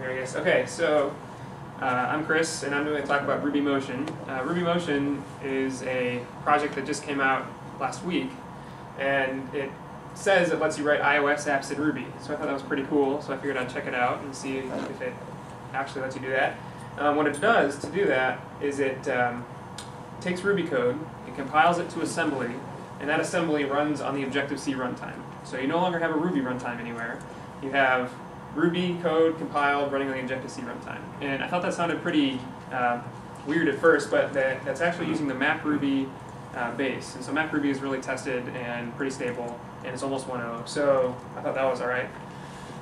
here, I guess. Okay, so uh, I'm Chris, and I'm going to talk about Ruby Motion. Uh, Ruby Motion is a project that just came out last week, and it says it lets you write iOS apps in Ruby. So I thought that was pretty cool, so I figured I'd check it out and see if it actually lets you do that. Um, what it does to do that is it um, takes Ruby code, it compiles it to assembly, and that assembly runs on the Objective-C runtime. So you no longer have a Ruby runtime anywhere. You have Ruby code compiled running on the Objective-C runtime. And I thought that sounded pretty uh, weird at first, but that, that's actually using the MacRuby uh, base. And so MacRuby is really tested and pretty stable, and it's almost 1.0. So I thought that was all right.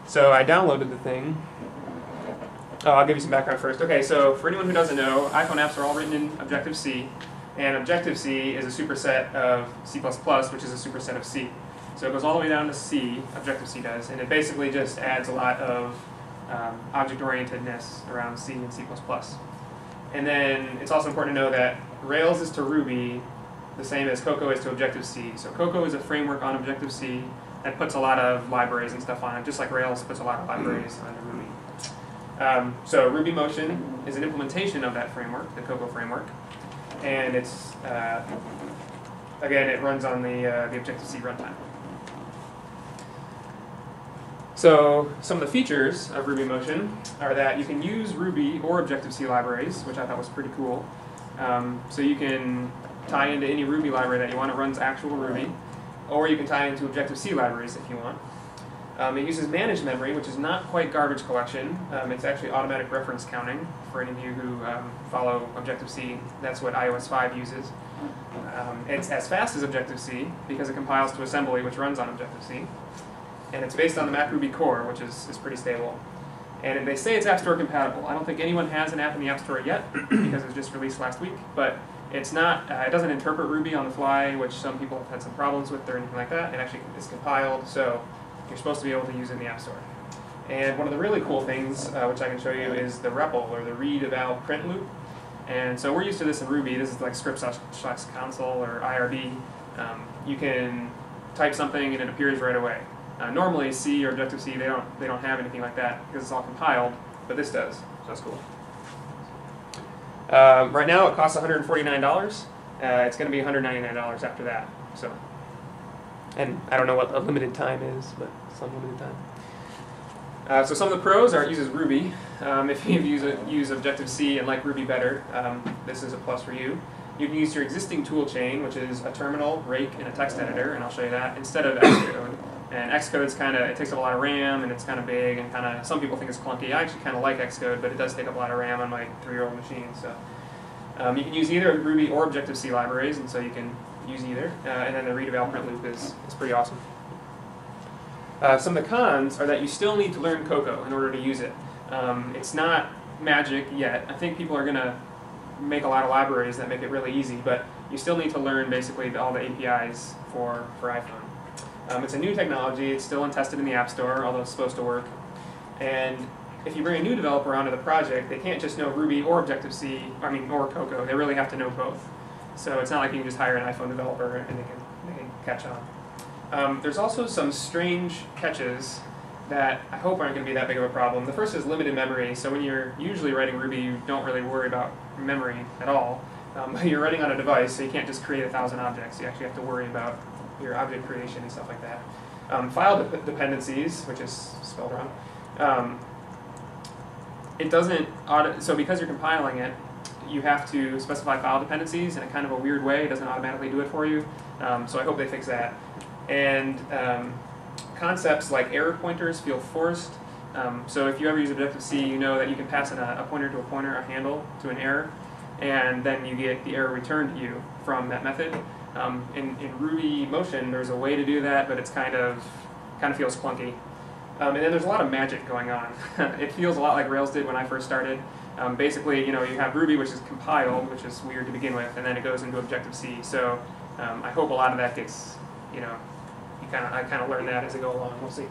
So I downloaded the thing. Oh, I'll give you some background first. Okay, so for anyone who doesn't know, iPhone apps are all written in Objective-C, and Objective-C is a superset of C++, which is a superset of C. So it goes all the way down to C, Objective-C does, and it basically just adds a lot of um, object-orientedness around C and C++. And then it's also important to know that Rails is to Ruby the same as Cocoa is to Objective-C. So Cocoa is a framework on Objective-C that puts a lot of libraries and stuff on it, just like Rails puts a lot of libraries onto Ruby. Um, so Ruby Motion is an implementation of that framework, the Cocoa framework, and it's uh, again it runs on the uh, the Objective-C runtime. So some of the features of Ruby Motion are that you can use Ruby or Objective-C libraries, which I thought was pretty cool. Um, so you can tie into any Ruby library that you want. It runs actual Ruby, or you can tie into Objective-C libraries if you want. Um, it uses managed memory, which is not quite garbage collection. Um, it's actually automatic reference counting. For any of you who um, follow Objective-C, that's what iOS 5 uses. Um, it's as fast as Objective-C because it compiles to assembly, which runs on Objective-C. And it's based on the MacRuby core, which is, is pretty stable. And they say it's App Store compatible. I don't think anyone has an app in the App Store yet because it was just released last week. But it's not. Uh, it doesn't interpret Ruby on the fly, which some people have had some problems with or anything like that. It actually is compiled, so you're supposed to be able to use it in the App Store. And one of the really cool things, uh, which I can show you, is the REPL, or the read eval print loop. And so we're used to this in Ruby. This is like script slash console or IRB. Um, you can type something and it appears right away. Uh, normally C or Objective-C, they don't, they don't have anything like that because it's all compiled, but this does, so that's cool. Um, right now it costs $149. Uh, it's going to be $199 after that. So, And I don't know what a limited time is, but some limited time. Uh, so some of the pros are it uses Ruby. Um, if you use, use Objective-C and like Ruby better, um, this is a plus for you. You can use your existing tool chain, which is a terminal, rake, and a text editor, and I'll show you that, instead of Xcode. And Xcode's kind of, it takes up a lot of RAM, and it's kind of big, and kind of, some people think it's clunky. I actually kind of like Xcode, but it does take up a lot of RAM on my three-year-old machine. So um, you can use either Ruby or Objective-C libraries, and so you can use either. Uh, and then the read eval print loop is, is pretty awesome. Uh, some of the cons are that you still need to learn Cocoa in order to use it. Um, it's not magic yet. I think people are going to make a lot of libraries that make it really easy, but you still need to learn basically all the APIs for, for iPhone. Um, it's a new technology, it's still untested in the App Store, although it's supposed to work. And if you bring a new developer onto the project, they can't just know Ruby or Objective-C, I mean, or Cocoa, they really have to know both. So it's not like you can just hire an iPhone developer and they can, they can catch on. Um, there's also some strange catches that I hope aren't going to be that big of a problem. The first is limited memory. So when you're usually writing Ruby, you don't really worry about memory at all. Um, you're writing on a device, so you can't just create a thousand objects. You actually have to worry about your object creation and stuff like that. Um, file de dependencies, which is spelled wrong. Um, it doesn't, so because you're compiling it, you have to specify file dependencies in a kind of a weird way. It doesn't automatically do it for you. Um, so I hope they fix that. And um, concepts like error pointers feel forced. Um, so if you ever use Objective-C, you know that you can pass in a, a, pointer to a pointer, a handle to an error, and then you get the error returned to you from that method. Um, in, in Ruby Motion, there's a way to do that, but it's kind of kind of feels clunky. Um, and then there's a lot of magic going on. it feels a lot like Rails did when I first started. Um, basically, you know, you have Ruby, which is compiled, which is weird to begin with, and then it goes into Objective-C. So um, I hope a lot of that gets, you know, you kind of I kind of learn that as I go along. We'll see.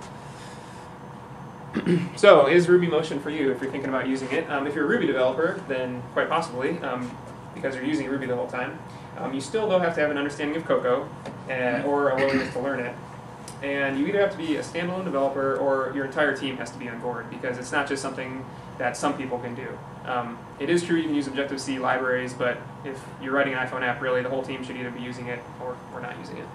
so is Ruby Motion for you if you're thinking about using it? Um, if you're a Ruby developer, then quite possibly, um, because you're using Ruby the whole time. Um, you still, though, have to have an understanding of Cocoa uh, or a willingness to learn it. and you either have to be a standalone developer or your entire team has to be on board because it's not just something that some people can do. Um, it is true you can use Objective-C libraries, but if you're writing an iPhone app, really the whole team should either be using it or, or not using it.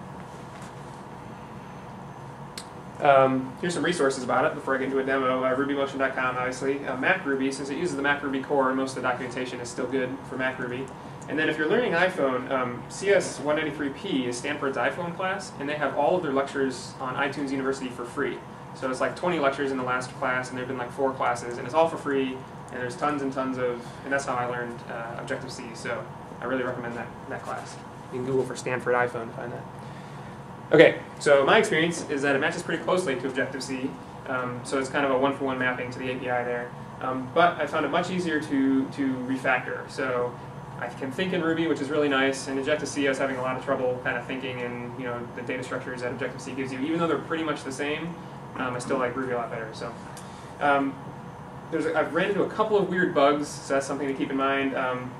Um, here's some resources about it before I get into a demo. Uh, RubyMotion.com, obviously. Uh, MacRuby, since it uses the MacRuby core, most of the documentation is still good for MacRuby. And then if you're learning iPhone, um, CS193P is Stanford's iPhone class, and they have all of their lectures on iTunes University for free. So it's like 20 lectures in the last class, and there have been like four classes, and it's all for free, and there's tons and tons of, and that's how I learned uh, Objective-C, so I really recommend that, that class. You can Google for Stanford iPhone to find that. Okay, so my experience is that it matches pretty closely to Objective-C, um, so it's kind of a one-for-one mapping to the API there. Um, but I found it much easier to, to refactor. So I can think in Ruby, which is really nice, and Objective-C I was having a lot of trouble kind of thinking in you know the data structures that Objective-C gives you. Even though they're pretty much the same, um, I still like Ruby a lot better. So um, there's a, I've ran into a couple of weird bugs, so that's something to keep in mind. Um,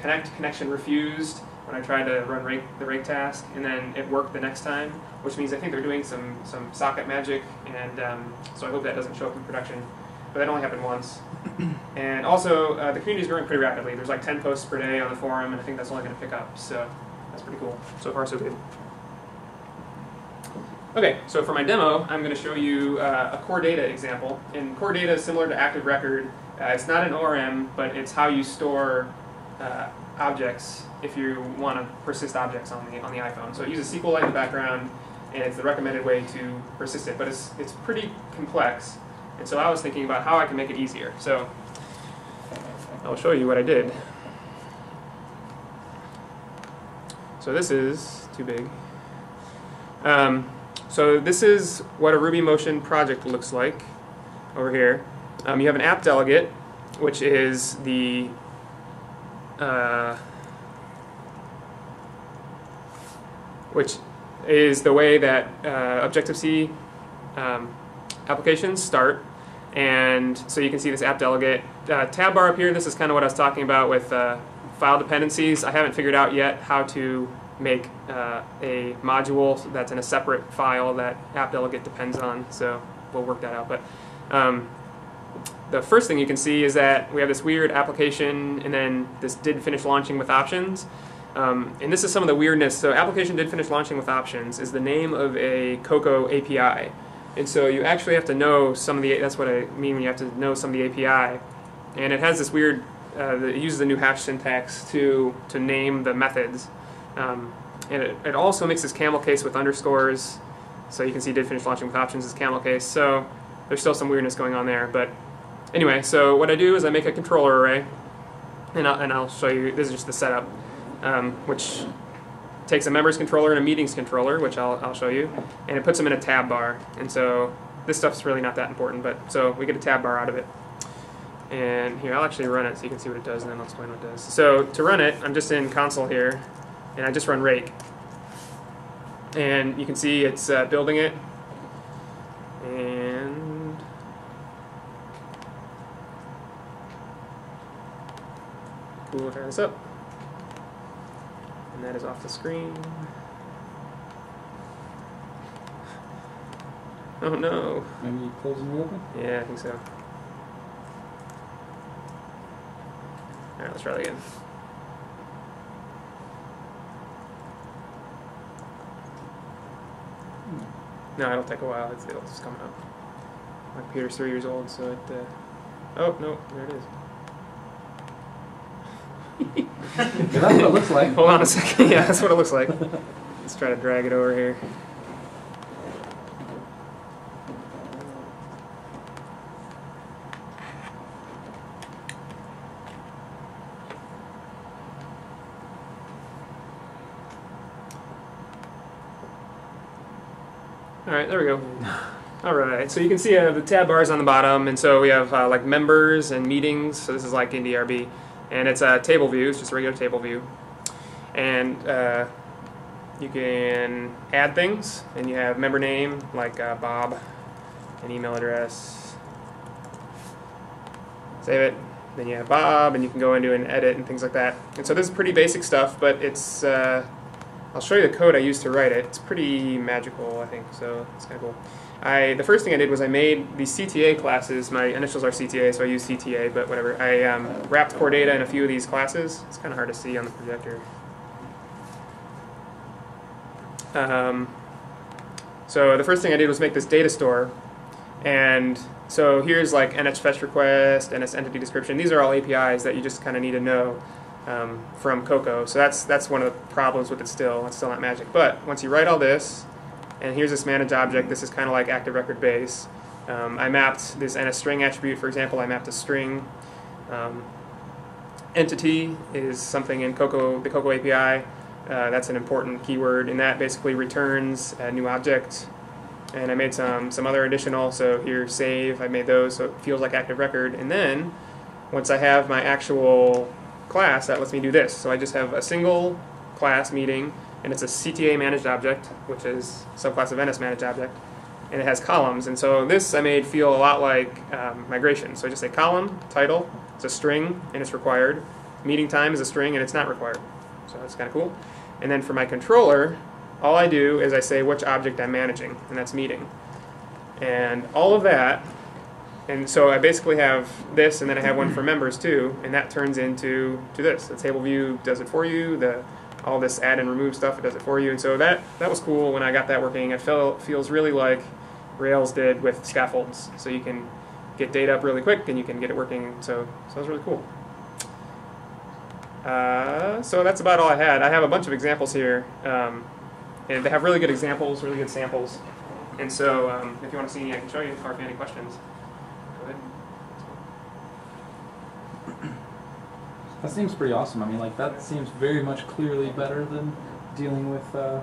connect connection refused when I tried to run rake, the rake task, and then it worked the next time, which means I think they're doing some, some socket magic, and um, so I hope that doesn't show up in production. But that only happened once. and also, uh, the community is growing pretty rapidly. There's like 10 posts per day on the forum, and I think that's only going to pick up, so that's pretty cool. So far, so good. Okay, so for my demo, I'm going to show you uh, a core data example. And core data is similar to Active Record. Uh, it's not an ORM, but it's how you store uh, objects if you want to persist objects on the on the iPhone. So it uses SQLite in the background, and it's the recommended way to persist it. But it's it's pretty complex, and so I was thinking about how I can make it easier. So I'll show you what I did. So this is too big. Um, so this is what a Ruby Motion project looks like over here. Um, you have an app delegate, which is the uh, which is the way that uh, Objective-C um, applications start. And so you can see this app delegate. Uh, tab bar up here, this is kind of what I was talking about with uh, file dependencies. I haven't figured out yet how to make uh, a module that's in a separate file that app delegate depends on, so we'll work that out. But um, the first thing you can see is that we have this weird application and then this did finish launching with options. Um, and this is some of the weirdness. So application did finish launching with options is the name of a Cocoa API. And so you actually have to know some of the, that's what I mean you have to know some of the API. And it has this weird, uh, it uses a new hash syntax to, to name the methods. Um, and it, it also makes this camel case with underscores. So you can see did finish launching with options is camel case. So there's still some weirdness going on there. But anyway, so what I do is I make a controller array. And I'll, and I'll show you, this is just the setup um, which takes a members controller and a meetings controller, which I'll, I'll show you, and it puts them in a tab bar. And so this stuff's really not that important, but so we get a tab bar out of it. And here, I'll actually run it so you can see what it does, and then I'll explain what it does. So to run it, I'm just in console here, and I just run rake. And you can see it's uh, building it. And cool, turn this up and that is off the screen. Oh no. Maybe closing and open? Yeah, I think so. Alright, let's try that again. No, it'll take a while. It's, it'll just coming up. My computer's three years old, so it. Uh... Oh no, there it is that's what it looks like. Hold on a second. Yeah, that's what it looks like. Let's try to drag it over here. All right, there we go. All right, so you can see uh, the tab bars on the bottom, and so we have uh, like members and meetings. So this is like Indy.rb and it's a table view. It's just a regular table view, and uh, you can add things, and you have member name like uh, Bob, and email address. Save it. Then you have Bob, and you can go into and edit and things like that. And so this is pretty basic stuff, but it's uh, I'll show you the code I used to write it. It's pretty magical, I think, so it's kind of cool. I, the first thing I did was I made these CTA classes. My initials are CTA, so I use CTA, but whatever. I um, wrapped core data in a few of these classes. It's kind of hard to see on the projector. Um, so the first thing I did was make this data store, and so here's like NS fetch request, NS entity description. These are all APIs that you just kind of need to know um, from Cocoa. So that's that's one of the problems with it still. It's still not magic. But once you write all this, and here's this manage object. This is kind of like active record base. Um, I mapped this and a string attribute, for example. I mapped a string. Um, entity is something in Cocoa, the Cocoa API. Uh, that's an important keyword, and that basically returns a new object. And I made some some other additional. So here, save. I made those, so it feels like active record. And then once I have my actual class, that lets me do this. So I just have a single class meeting, and it's a CTA managed object, which is subclass of NS managed object, and it has columns. And so this I made feel a lot like um, migration. So I just say column title. It's a string, and it's required. Meeting time is a string, and it's not required. So that's kind of cool. And then for my controller, all I do is I say which object I'm managing, and that's meeting. And all of that, and so I basically have this, and then I have one for members too, and that turns into to this. The table view does it for you. The all this add and remove stuff, it does it for you. And so that that was cool when I got that working. It felt feels really like Rails did with scaffolds. So you can get data up really quick, and you can get it working. So so was really cool. Uh, so that's about all I had. I have a bunch of examples here, um, and they have really good examples, really good samples. And so, um, if you want to see any, I can show you. Or if you have any questions, go ahead. That seems pretty awesome. I mean, like that seems very much clearly better than dealing with uh,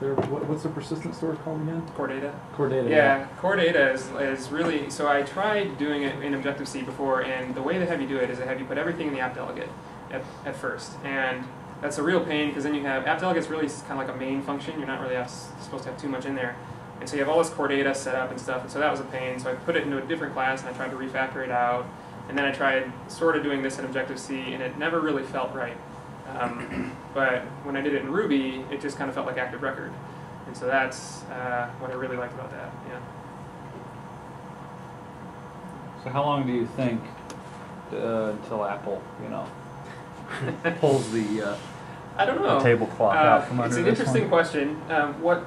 their what, what's the persistent store called again? Core data. Core data. Yeah, core data is, is really so. I tried doing it in Objective C before, and the way they have you do it is they have you put everything in the app delegate at, at first, and that's a real pain because then you have app delegate's really kind of like a main function. You're not really supposed to have too much in there, and so you have all this core data set up and stuff, and so that was a pain. So I put it into a different class, and I tried to refactor it out, and then I tried sort of doing this in Objective C, and it never really felt right. Um, but when I did it in Ruby, it just kind of felt like active record. And so that's uh, what I really liked about that. Yeah. So how long do you think uh, until Apple, you know, pulls the, uh, I don't the know. tablecloth Uh, out from under it's an this interesting one? question. Um, what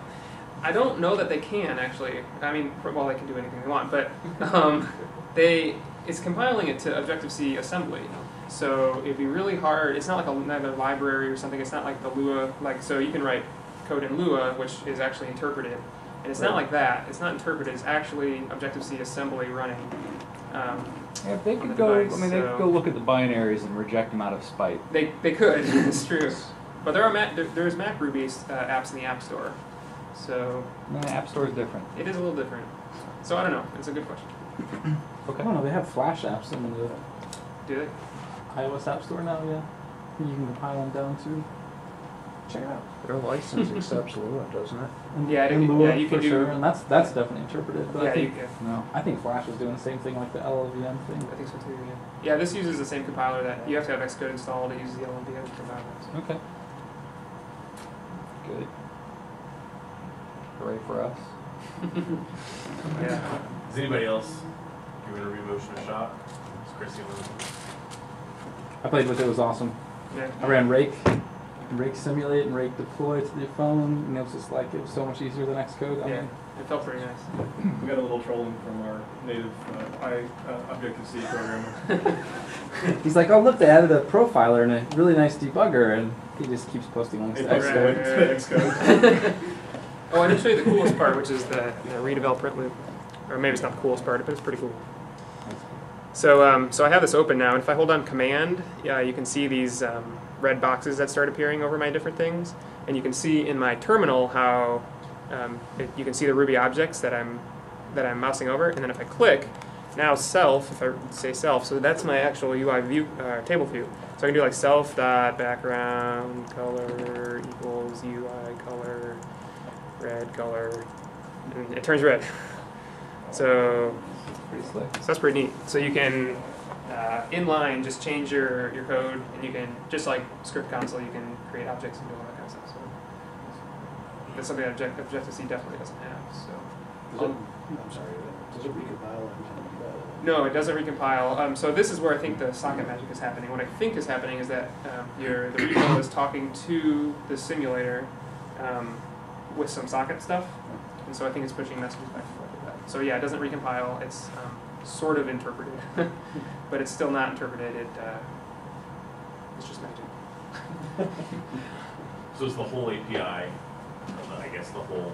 I don't know that they can actually. I mean, pr- well, they can do anything they want, but um, they it's compiling it to Objective C assembly. So it'd be really hard. It's not like a, another library or something. It's not like the Lua. Like so, you can write code in Lua, which is actually interpreted, and it's not like that. It's not interpreted. It's actually Objective C assembly running. Um, Yeah, they on the could go, I device, mean, they could go look at the binaries and reject them out of spite. They, they could, it's true. But there are Mac, there, there's Mac based uh, apps in the App Store. So the App Store is different. it is a little different. So I don't know. It's a good question. I don't know. They have Flash apps in the Do they? iOS App Store now. Yeah, you can compile them down to. Check it out. Their license accepts Lua, doesn't it? And, Yeah, I and Lua yeah, you for can do- sure, and that's that's definitely interpreted. But yeah, I you think can. No. I think Flash is doing the same thing like the LLVM thing. I think so too, yeah. Yeah, this uses the same compiler that you have to have Xcode installed to use the LLVM compiler. So. Okay. Good. Hooray for us. Yeah. Does anybody else give Ruby Motion a shot? Is Chrissy on I played with it. It was awesome. Yeah. I ran Rake, Rake Simulate, and Rake Deploy to the phone, and it was just like it was so much easier than Xcode. I Yeah. mean, It felt pretty nice. We got a little trolling from our native uh, I, uh, Objective C programmer. he's like, oh look, they added a profiler and a really nice debugger, and he just keeps posting links They to posted Xcode. a link to Xcode. Oh, I didn't show you the coolest part, which is the, the read eval print loop. Or maybe it's not the coolest part, but it's pretty cool. So, um, so I have this open now, and if I hold on Command, yeah, you can see these um, red boxes that start appearing over my different things, and you can see in my terminal how um, it, you can see the Ruby objects that I'm that I'm mousing over, and then if I click, now self, if I say self, so that's my actual UI view uh, table view. So I can do like self dot background color equals UI color red color, and it turns red. So Pretty slick. so that's pretty neat. So you can uh, inline just change your, your code, and you can just like script console, you can create objects and do all that kind of stuff. So that's something that Object- Objective-C definitely doesn't have, so. Does it, I'm sorry, does it recompile No, it doesn't recompile. Um, so this is where I think the socket magic is happening. What I think is happening is that um, your the REPL is talking to the simulator um, with some socket stuff, and so I think it's pushing messages back and forth with that. So yeah, it doesn't recompile. It's um, sort of interpreted, but it's still not interpreted. It, uh, it's just magic. So is the whole API, I guess the whole,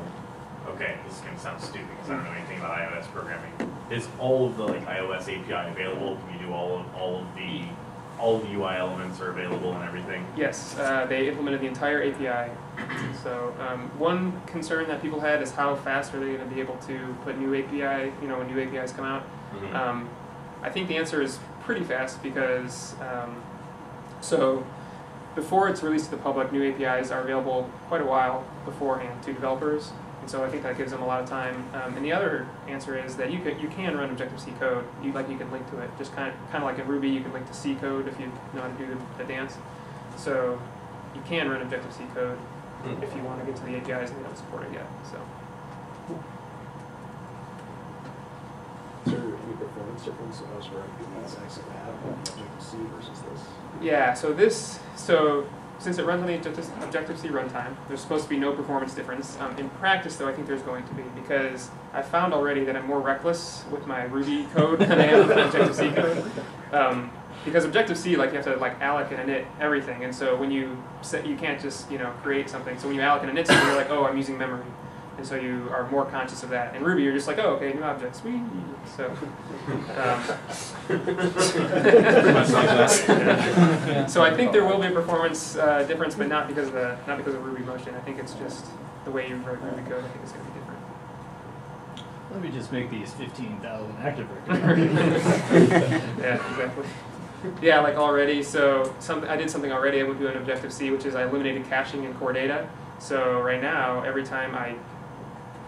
okay, this is gonna sound stupid because I don't know anything about iOS programming. Is all of the like iOS API available? Can you do all of, all of the, all the UI elements are available and everything? Yes, uh, they implemented the entire API. So um, one concern that people had is how fast are they going to be able to put new API, you know, when new APIs come out. Mhm. Um, I think the answer is pretty fast because um, so before it's released to the public, new APIs are available quite a while beforehand to developers, and so I think that gives them a lot of time. Um, and the other answer is that you can you can run Objective C code. You like you can link to it, just kind of kind of like in Ruby, you can link to C code if you know how to do the, the dance. So you can run Objective C code Hmm. if you want to get to the APIs and they don't support it yet. So. is there any performance difference as for the exact same app, Objective-C versus this? Yeah, so this, so since it runs on the Objective- Objective-C runtime, there's supposed to be no performance difference. Um, in practice, though, I think there's going to be because I found already that I'm more reckless with my Ruby code than I am with Objective-C code. Um, because Objective-C, like you have to like alloc and init everything, and so when you set, you can't just you know create something. So when you alloc and init something, you're like, oh, I'm using memory, and so you are more conscious of that. In Ruby, you're just like, oh, okay, new objects, whee. So. Um, Pretty much like that. Yeah. So I think there will be a performance uh, difference, but not because of the not because of Ruby motion. I think it's just the way you write Ruby code. I think is going to be different. Let me just make these fifteen thousand active records. yeah, exactly. Yeah, like already. So some I did something already. I went to an Objective C, which is I eliminated caching in core data. So right now, every time I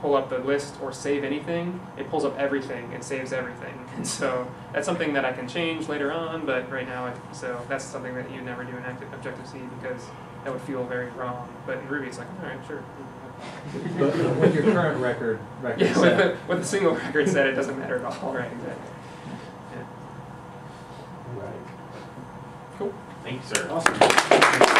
pull up the list or save anything, it pulls up everything and saves everything. And so that's something that I can change later on. But right now, I, so that's something that you never do in Objective C because that would feel very wrong. But in Ruby, it's like, all right, sure. But uh, with your current record, record Yeah, with set, the, with the single record set, it doesn't matter at all. Right, exactly. Yeah. Right. Cool. Thank you, sir. Awesome.